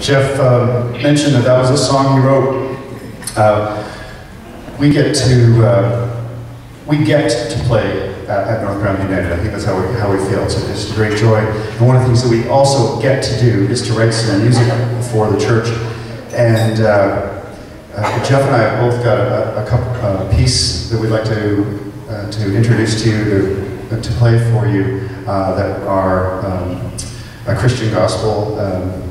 Jeff uh, mentioned that that was a song he wrote. Uh, we get to uh, we get to play at, at North Ground United. I think that's how we, how we feel. A, it's a great joy. And one of the things that we also get to do is to write some music for the church. And uh, uh, Jeff and I have both got a, a, couple, a piece that we'd like to uh, to introduce to you to, to play for you that are um, a Christian gospel um,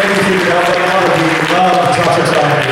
Thank you, Peter. That love, ta ta ta.